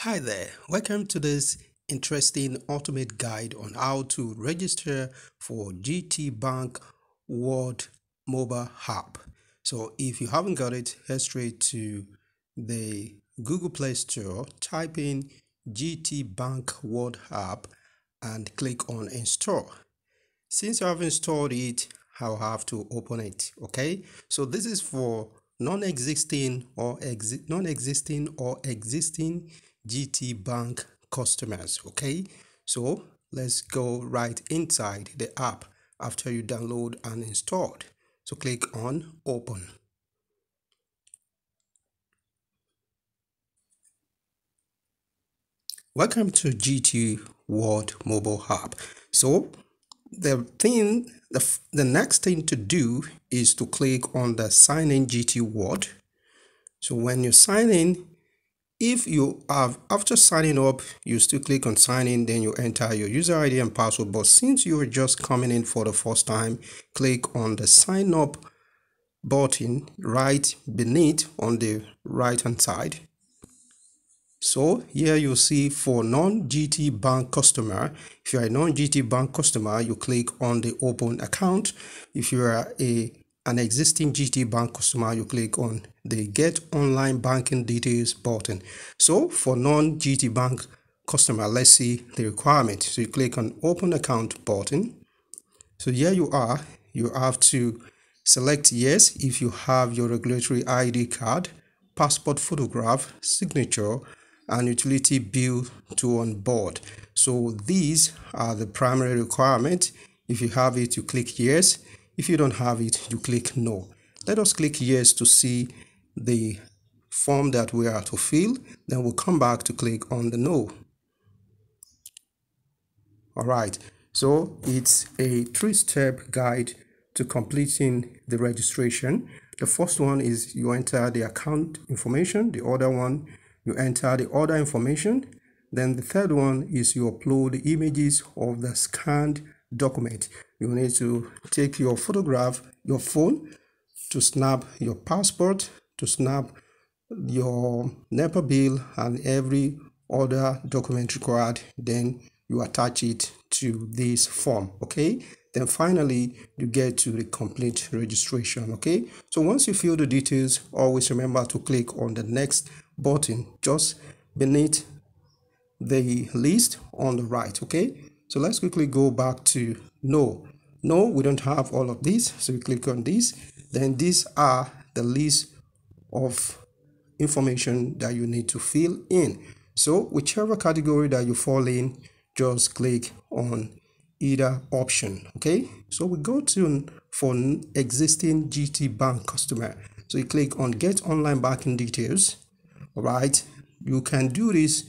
Hi there, welcome to this interesting ultimate guide on how to register for GT Bank World Mobile App. So if you haven't got it, head straight to the Google Play Store, type in GT Bank World App and click on install. Since I have installed it, I'll have to open it, okay? So this is for non-existing or exi non-existing or existing GT Bank customers. Okay, so let's go right inside the app after you download and installed. So click on open. Welcome to GT World Mobile Hub. So the thing, the, the next thing to do is to click on the sign in GT World. So when you sign in, if you have after signing up you still click on sign in then you enter your user id and password but since you're just coming in for the first time click on the sign up button right beneath on the right hand side so here you see for non-GT bank customer, if you are a non-GT bank customer, you click on the open account. If you are a an existing GT Bank customer, you click on the Get Online Banking Details button. So for non-GT Bank customer, let's see the requirement. So you click on Open Account button. So here you are. You have to select yes if you have your regulatory ID card, passport photograph, signature, and utility bill to on board. So these are the primary requirements. If you have it, you click yes. If you don't have it, you click no. Let us click yes to see the form that we are to fill. Then we'll come back to click on the no. All right, so it's a three-step guide to completing the registration. The first one is you enter the account information. The other one, you enter the order information. Then the third one is you upload images of the scanned document. You need to take your photograph, your phone, to snap your passport, to snap your NEPA bill and every other document required. Then you attach it to this form, okay? Then finally, you get to the complete registration, okay? So once you fill the details, always remember to click on the next button just beneath the list on the right, okay? So let's quickly go back to no. No, we don't have all of these. So we click on this. Then these are the list of information that you need to fill in. So whichever category that you fall in, just click on either option. Okay. So we go to for existing GT Bank customer. So you click on get online banking details. All right. You can do this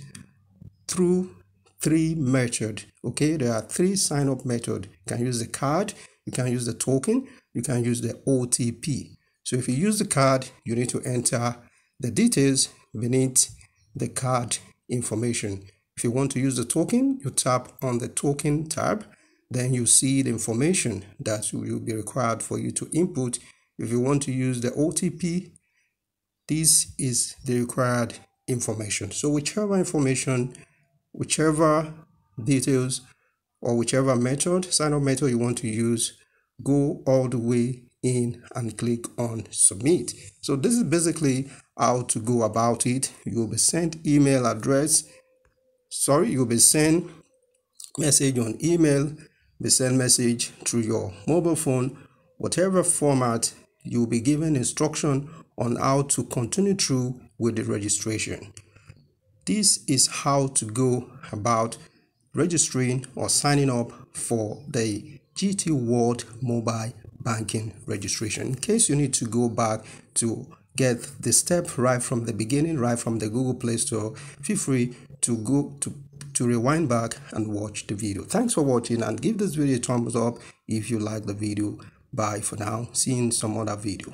through three method okay? There are three sign up method. You can use the card you can use the token you can use the otp so if you use the card you need to enter the details beneath the card information. If you want to use the token you tap on the token tab then you see the information that will be required for you to input. If you want to use the otp this is the required information. So whichever information whichever details or whichever method, sign up method you want to use, go all the way in and click on submit. So this is basically how to go about it. You'll be sent email address. Sorry, you'll be sent message on email, be sent message through your mobile phone, whatever format you'll be given instruction on how to continue through with the registration. This is how to go about registering or signing up for the GT World Mobile Banking registration. In case you need to go back to get the step right from the beginning, right from the Google Play Store, feel free to go to to rewind back and watch the video. Thanks for watching and give this video a thumbs up if you like the video. Bye for now. See you in some other video.